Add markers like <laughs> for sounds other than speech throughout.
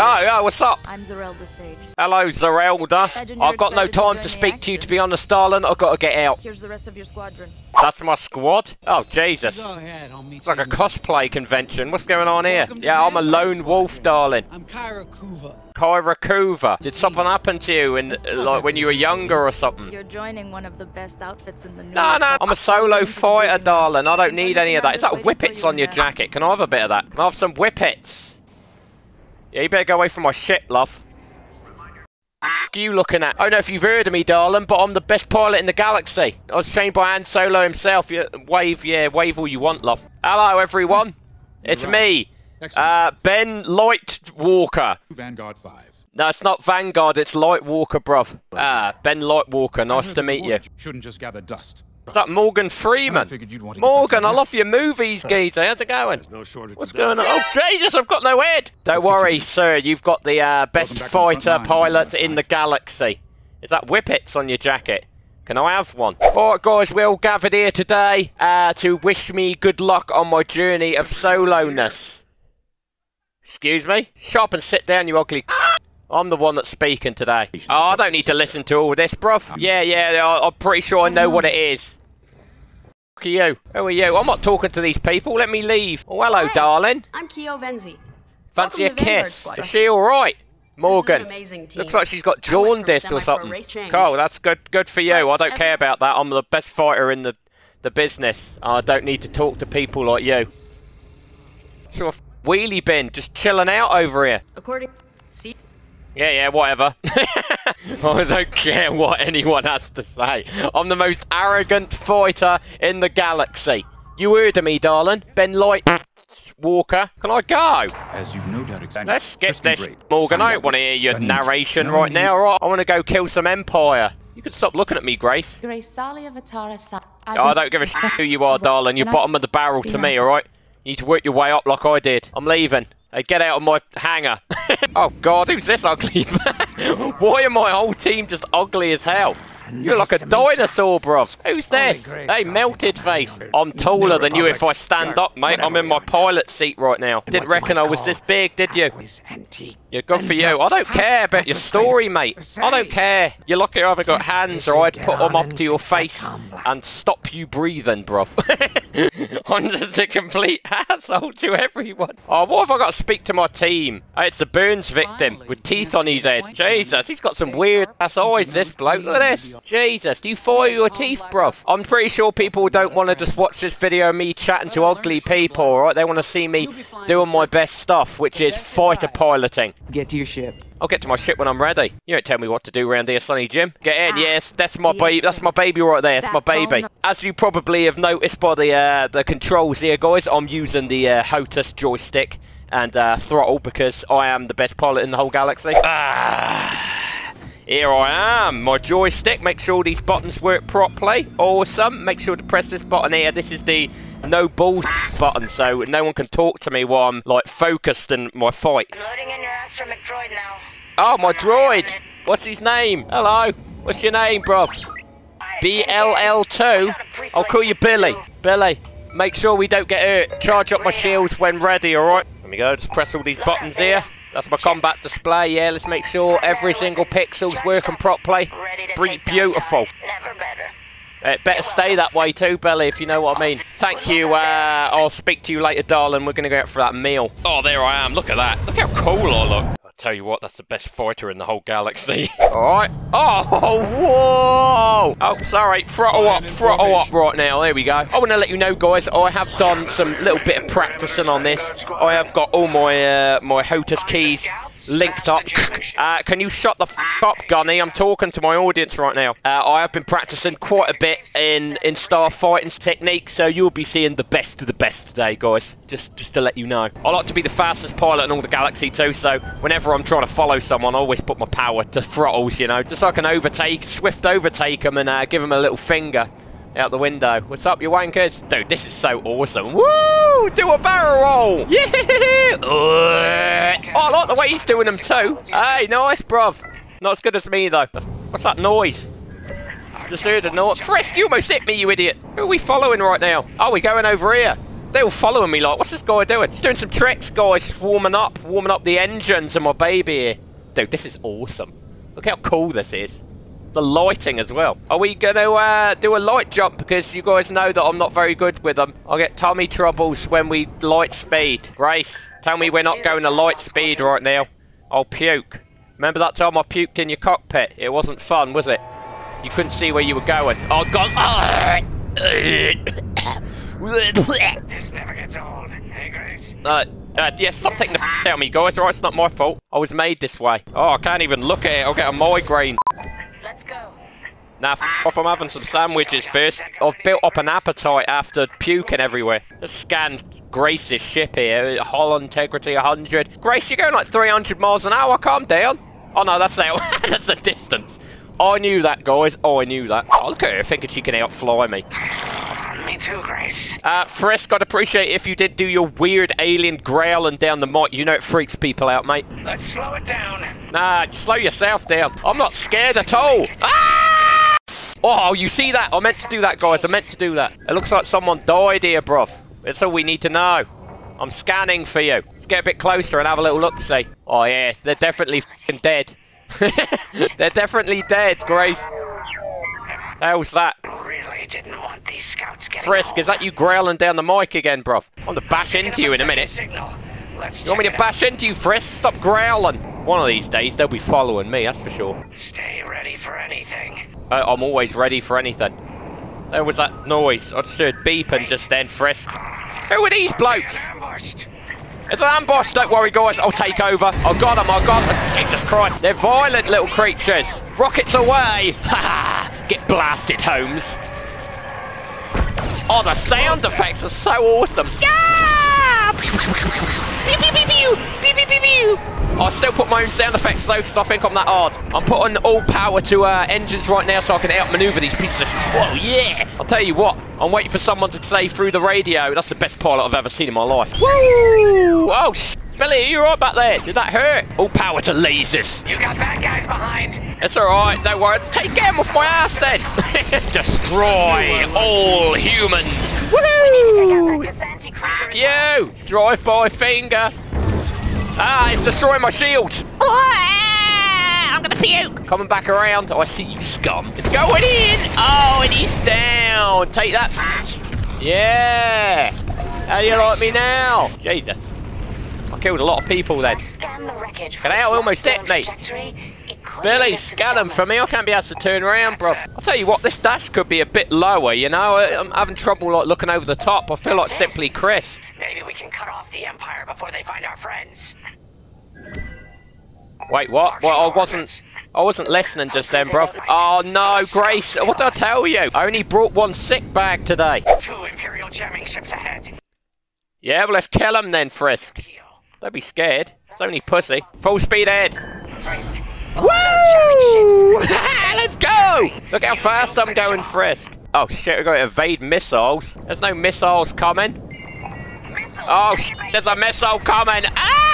Oh, yeah, what's up? I'm Zerelda Sage. Hello, Zerelda. Imagine I've got no excited to time to the speak to you, to be honest, darling. I've got to get out. Here's the rest of your squadron. That's my squad? Oh, Jesus. Go ahead, I'll meet It's like a in the- cosplay convention. What's going on here? Welcome to Yeah, I'm a lone wolf, Squadron. darling. I'm Kyra Kuva. Kyra Kuva. Did something happen to you in, uh, like, when you were younger or something? You're joining one of the best outfits in the new. No, no, I'm a solo fighter, darling. I don't need any of that. Is that whippets on your jacket? Can I have a bit of that? Can I have some whippets? Yeah, you better go away from my shit, love. F you looking at? I don't know if you've heard of me, darling, but I'm the best pilot in the galaxy. I was trained by Han Solo himself. Yeah, wave, yeah, wave all you want, love. Hello, everyone. It's me, Excellent. uh, Ben Lightwalker. Vanguard 5. No, it's not Vanguard, it's Lightwalker, bruv. Ah, Ben Lightwalker, nice to meet you. Shouldn't just gather dust. Is that Morgan I Freeman? figured you'd want to Morgan, I love your movies, geezer. How's it going? No shortage What's going on? Oh, Jesus, I've got no head! Don't Let's worry, sir. You've got the uh, best fighter line, pilot in the galaxy. Is that Whippets on your jacket? Can I have one? Alright, guys, we're all gathered here today uh, to wish me good luck on my journey of soloness. Excuse me? Shut up and sit down, you ugly. <laughs> I'm the one that's speaking today. Oh, I don't need to listen to all this, bruv. Yeah, yeah, I'm pretty sure I know what it is. Fuck are you? Who are you? I'm not talking to these people. Let me leave. Oh, hello, Hi. darling. I'm Keo Venzee. Fancy a Welcome Vanguard kiss? Is she all right? Morgan. This is an amazing team. Looks like she's got jaundice or something. Cool, that's good. Good for you. But I don't every- care about that. I'm the best fighter in the the business. I don't need to talk to people like you. So wheelie bin, just chilling out over here. According, see, Yeah, yeah, whatever. <laughs> I don't care what anyone has to say. I'm the most arrogant fighter in the galaxy. You heard of me, darling. Ben Light Walker. Can I go? As you no doubt expected. Let's skip this, Morgan. I don't want to hear your narration right now, alright? I want to go kill some Empire. You can stop looking at me, Grace. Grace Salia Vatara Sa- Oh, I don't give a shit who you are, <laughs> darling. You're bottom of the barrel to me, alright? You need to work your way up like I did. I'm leaving. Hey, get out of my hangar. <laughs> oh, God, who's this ugly <laughs> man? Why are my whole team just ugly as hell? You're like a dinosaur, bruv. Who's this? Hey, melted face. I'm taller than you if I stand up, mate. I'm in my pilot seat right now. Didn't reckon I was this big, did you? Yeah, good for you. I don't care about your story, mate. I don't care. You're lucky I haven't got hands or I'd put them up to your face and stop you breathing, bruv. <laughs> I'm just a complete <laughs> asshole to everyone. Oh, what have I got to speak to my team? Hey, it's a Burns victim with teeth on his head. Jesus, he's got some weird ass eyes, this bloke. Look at this. Jesus, do you fire your teeth, bruv? I'm pretty sure people don't want to just watch this video of me chatting to ugly people, alright? They want to see me doing my best stuff, which is fighter piloting. Get to your ship. I'll get to my ship when I'm ready. You don't tell me what to do around here, Sonny Jim. Get in, yes, that's my baby. That's my baby right there. That's my baby. As you probably have noticed by the uh, the controls here, guys, I'm using the uh, HOTAS joystick and uh, throttle because I am the best pilot in the whole galaxy. Ah, here I am. My joystick. Make sure these buttons work properly. Awesome. Make sure to press this button here. This is the no bull button, so no one can talk to me while I'm like focused in my fight. I'm loading in your astromech droid now. Oh, my droid! What's his name? Hello? What's your name, bruv? BLL2? I'll call you Billy. Billy, make sure we don't get hurt. Charge up my shields when ready, alright? There we go, just press all these buttons here. That's my combat display, yeah, let's make sure every single pixel's working properly. Beautiful. Never better. It better stay that way too, Billy, if you know what I mean. Thank you. Uh, I'll speak to you later, darling. We're going to go out for that meal. Oh, there I am. Look at that. Look how cool I look. I'll tell you what, that's the best fighter in the whole galaxy. <laughs> All right. Oh, <laughs> whoa. Oh, sorry. Throttle up, throttle up right now. There we go. I want to let you know, guys, I have done some little bit of practicing on this. I have got all my uh, my HOTAS keys linked up. Uh, can you shut the f up, Gunny? I'm talking to my audience right now. Uh, I have been practicing quite a bit in in star fighting techniques, so you'll be seeing the best of the best today, guys. Just just to let you know. I like to be the fastest pilot in all the galaxy too, so whenever I'm trying to follow someone, I always put my power to throttles, you know, just so I can overtake, swift overtake them and uh, give them a little finger out the window. What's up, you wankers? Dude, this is so awesome. Woo! Do a barrel roll! Yeah! Oh, I like the way he's doing them too. Hey, nice, bruv. Not as good as me, though. What's that noise? Just heard a noise. Frisk, you almost hit me, you idiot. Who are we following right now? Oh, we're going over here. still following me like, what's this guy doing? He's doing some tricks, guys. Warming up, warming up the engines and my baby here. Dude, this is awesome. Look how cool this is. The lighting as well. Are we going to uh, do a light jump? Because you guys know that I'm not very good with them. I'll get tummy troubles when we light speed. Grace, tell me we're not going to light speed right now. I'll puke. Remember that time I puked in your cockpit? It wasn't fun, was it? You couldn't see where you were going. Oh, God. <coughs> This never gets old. Hey, Grace. Uh, uh, yeah, stop taking the <laughs> out of me, guys. Alright, it's not my fault. I was made this way. Oh, I can't even look at it. I'll get a migraine. Now, f off, I'm having some sandwiches first. I've built up an appetite after puking everywhere. Just scanned Grace's ship here. Hull integrity 100. Grace, you're going like 300 miles an hour. Calm down. Oh, no, that's the, <laughs> that's the distance. I knew that, guys. Oh, I knew that. Oh, look at her thinking she can outfly me. <sighs> Me too, Grace. Uh, Frisk, I'd appreciate if you did do your weird alien growling down the mic. You know it freaks people out, mate. Let's slow it down. Nah, slow yourself down. I'm not scared at all. Ah! Oh, you see that? I meant to do that, guys. I meant to do that. It looks like someone died here, bruv. That's all we need to know. I'm scanning for you. Let's get a bit closer and have a little look-see. Oh, yeah, they're definitely f***ing dead. <laughs> they're definitely dead, Grace. How's that? Really didn't want these scouts getting Frisk, is that you growling down the mic again, bruv? I'm gonna bash into you in a minute. Signal. Let's You want me to it out. bash into you, Frisk? Stop growling. One of these days, they'll be following me, that's for sure. Stay ready for anything. Uh, I'm always ready for anything. There was that noise. I just heard beeping just then, Frisk. Who are these blokes? It's an ambush. Don't worry, guys. I'll take over. I got them. I got them. Jesus Christ. They're violent little creatures. Rockets away. <laughs> Ha ha. Get blasted, Holmes. Oh, the sound effects are so awesome. Yeah! Pew, pew, pew, pew, pew. Pew, pew, pew, pew. Pew, pew, pew, pew. I still put my own sound effects though, because I think I'm that hard. I'm putting all power to uh, engines right now so I can outmaneuver these pieces of... Whoa, yeah! I'll tell you what, I'm waiting for someone to say through the radio, that's the best pilot I've ever seen in my life. Woo! Oh, sh- Billy, are you alright back there? Did that hurt? All power to lasers. You got bad guys behind. It's alright, don't worry. Take them off my ass then! <laughs> Destroy all humans! Woohoo! Casanti cruiser is You! Drive-by finger! Ah, it's destroying my shields! I'm gonna puke! Coming back around. Oh, I see you, scum. It's going in! Oh, and he's down! Take that, bitch! Yeah! How do you like me now? Jesus. I killed a lot of people then. Scan the wreckage. for Can I almost hit me? trajectory. It could Billy, lead scan them for me. I can't be able to turn around, bro. I'll tell you what, this dash could be a bit lower, you know? I- I'm having trouble like looking over the top. I feel like simply Chris. Maybe we can cut off the Empire before they find our friends. Wait, what? Well, I wasn't. I wasn't listening just then, bro. Oh no, Grace! What did I tell you? I only brought one sick bag today. Two Imperial jamming ships ahead. Yeah, well let's kill him then, Frisk. Don't be scared. It's only pussy. Full speed ahead. Frisk. Woo! <laughs> let's go! Look how fast I'm going, Frisk. Oh shit, we're going to evade missiles. There's no missiles coming. Oh shit, there's a missile coming. Ah!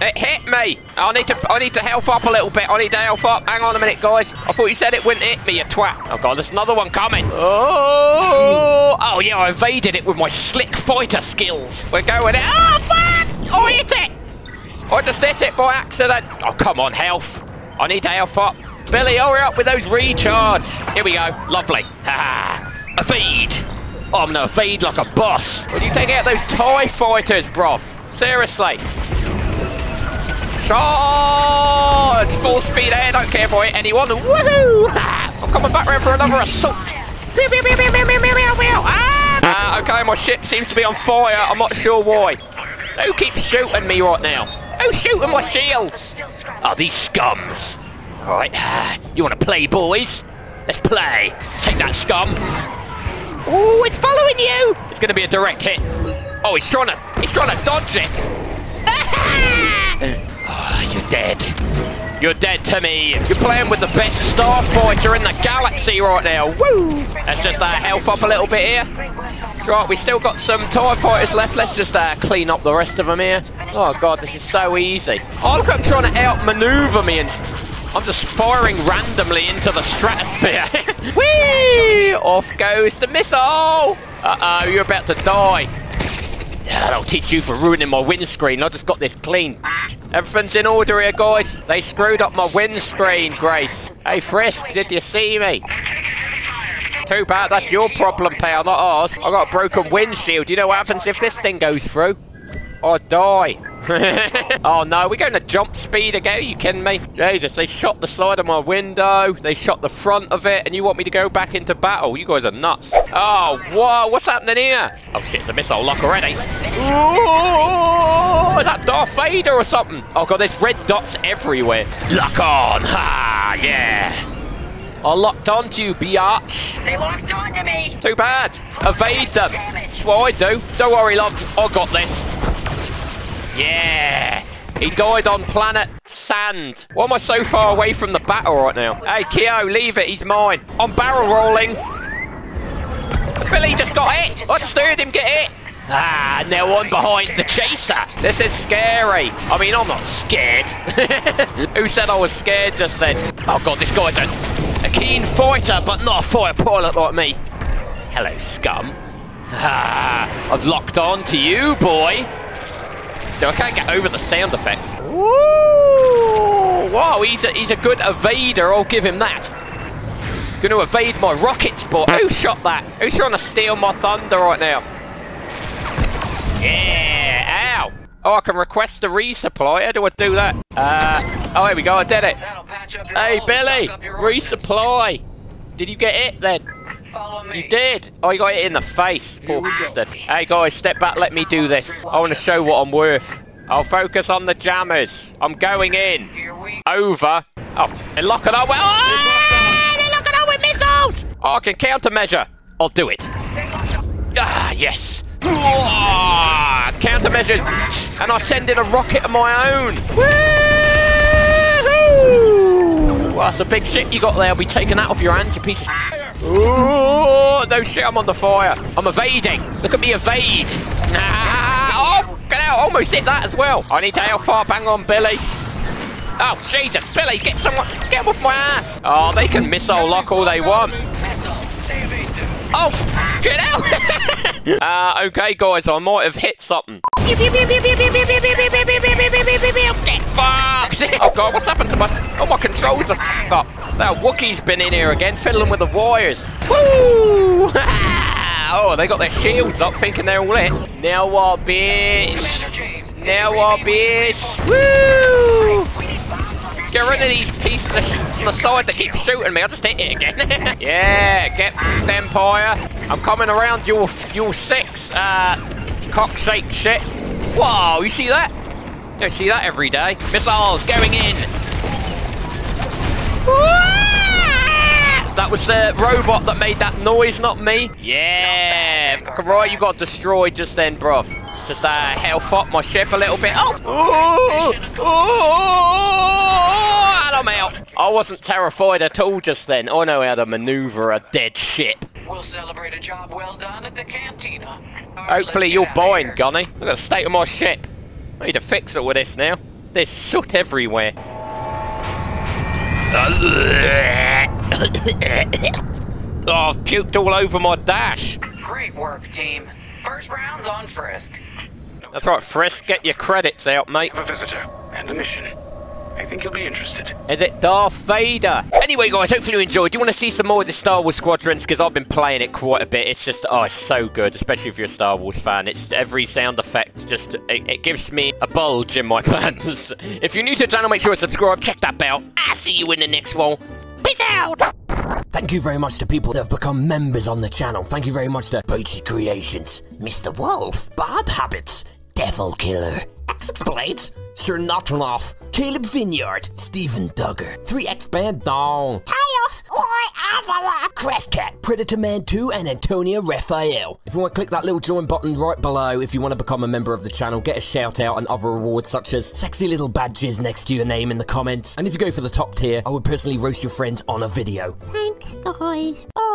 It hit me. I need to I need to health up a little bit. I need to health up. Hang on a minute, guys. I thought you said it wouldn't hit me, you twat. Oh god, there's another one coming. Oh, oh yeah, I evaded it with my slick fighter skills. We're going. Oh fuck! Oh, I hit it. I just hit it by accident. Oh come on, health. I need to health up. Billy, hurry up with those recharge. Here we go. Lovely. Ha Evade. Oh, I'm gonna evade like a boss. Would you take out those TIE fighters, bruv? Seriously. Charge! Full speed air, don't care for it, anyone. Woohoo! I'm coming back round for another assault. Ah, <laughs> okay, my ship seems to be on fire. I'm not sure why. Who keeps shooting me right now? Who's shooting my shields? Oh, these scums. All right, ah, you want to play, boys? Let's play. Take that, scum. Oh, it's following you. It's going to be a direct hit. Oh, he's trying to, he's trying to dodge it. <laughs> you're dead. You're dead to me. You're playing with the best starfighter in the galaxy right now. Woo! Let's just uh, health up a little bit here. Right, we still got some TIE fighters left. Let's just uh, clean up the rest of them here. Oh god, this is so easy. Oh, look, I'm trying to outmaneuver me and I'm just firing randomly into the stratosphere. <laughs> Whee! Off goes the missile! Uh-oh, you're about to die. Yeah, that'll teach you for ruining my windscreen. I just got this clean. Everything's in order here, guys. They screwed up my windscreen, Grace. Hey, Frisk, did you see me? Too bad, that's your problem, pal, not ours. I got a broken windshield. You know what happens if this thing goes through? I die. <laughs> oh no, we're going to jump speed again? Are you kidding me? Jesus, they shot the side of my window, they shot the front of it, and you want me to go back into battle? You guys are nuts. Oh, whoa, what's happening here? Oh shit, it's a missile lock already. Ooh, is that Darth Vader or something? Oh god, there's red dots everywhere. Lock on, ha, yeah. I locked onto you, biatch. They locked onto me. Too bad. Evade them. That's what I do. Don't worry, love. I got this. Yeah. He died on planet Sand. Why am I so far away from the battle right now? Hey, Keo, leave it. He's mine. I'm barrel rolling. Billy just got hit. I heard him get it. Ah, now I'm behind the chaser. This is scary. I mean, I'm not scared. <laughs> Who said I was scared just then? Oh, God, this guy's a, a keen fighter, but not a fighter pilot like me. Hello, scum. <laughs> Ah, I've locked on to you, boy. I can't get over the sound effects. Woo! Wow, he's a, he's a good evader, I'll give him that. Going to evade my rockets, but who shot that? Who's trying to steal my thunder right now? Yeah, ow. Oh, I can request a resupply. How do I do that? Uh, oh, here we go, I did it. That'll patch up your Hey, Billy, stock up your orders. resupply. Did you get it then? Follow me. You did. Oh, you got it in the face. Poor bastard. Hey, guys, step back. Let me do this. I want to show what I'm worth. I'll focus on the jammers. I'm going in. Over. Oh, they're locking up. Oh, they're locking up with missiles. Oh, I can countermeasure. I'll do it. Ah, yes. Ah, countermeasures. And I send in a rocket of my own. Woo-hoo! Well, that's a big ship you got there. I'll be taking that off your hands, you piece of Ooh, no shit, I'm on the fire. I'm evading. Look at me evade. Ah, oh, get out. Almost did that as well. I need to alpha bang on Billy. Oh, Jesus, Billy, get someone, get off my ass. Oh, they can missile lock all they want. Oh, get out. <laughs> uh, okay, guys, I might have hit something. Get fucked. Oh, God, what's happened to my... Oh, my controls are fucked up. That Wookiee's been in here again, fiddling with the wires. Woo! <laughs> oh, they got their shields up, thinking they're all it. Now what, bitch? Now what, bitch? Woo! Get rid of these pieces on the side that keep shooting me. I'll just hit it again. <laughs> yeah, get Empire. I'm coming around your your six uh, cock-shaped shit. Whoa, you see that? You don't see that every day. Missiles going in. That was the robot that made that noise, not me. Yeah. Right, you got destroyed just then, bruv. Just uh, health up my ship a little bit. Oh! Ooh! Ooh! And I'm out. I wasn't terrified at all just then. I know how to maneuver a dead ship. We'll celebrate a job well done at the cantina. Alright, Hopefully you're get outta buying, here. Gunny. Look at the state of my ship. I need to fix it with this now. There's soot everywhere. <laughs> <coughs> oh, I've puked all over my dash. Great work, team. First round's on Frisk. That's right, Frisk, get your credits out, mate. have a visitor and a mission. I think you'll be interested. Is it Darth Vader? Anyway, guys, hopefully you enjoyed. Do you want to see some more of the Star Wars Squadrons? Because I've been playing it quite a bit. It's just, oh, it's so good, especially if you're a Star Wars fan. It's every sound effect just, it, it gives me a bulge in my <laughs> pants. if you're new to the channel, make sure to subscribe, check that bell. I'll see you in the next one. Thank you very much to people that have become members on the channel. Thank you very much to Boatsy Creations, Mr. Wolf, Bad Habits, Devil Killer, X-Blade, Sir Notloff, Caleb Vineyard, Stephen Duggar, 3X Band Down, Chaos, Oi Avala, Crash Cat, Predator Man 2, and Antonia Raphael. If you want to click that little join button right below, if you want to become a member of the channel, get a shout out and other rewards such as sexy little badges next to your name in the comments. And if you go for the top tier, I would personally roast your friends on a video. Thanks, guys. Bye.